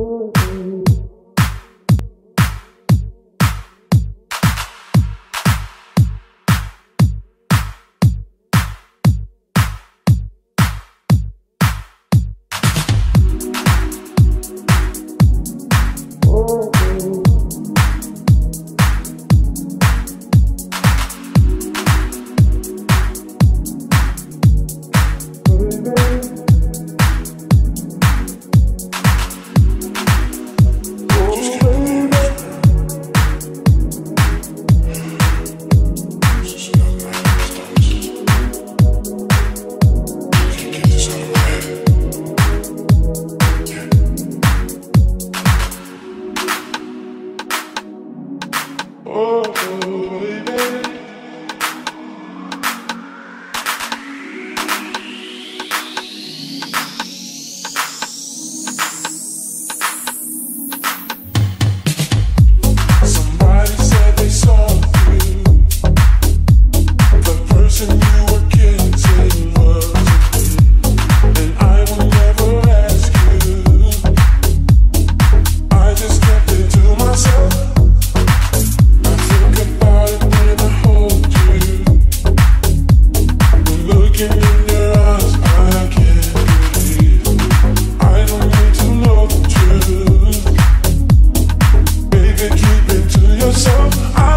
Oh. oh, baby. so I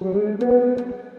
Baby.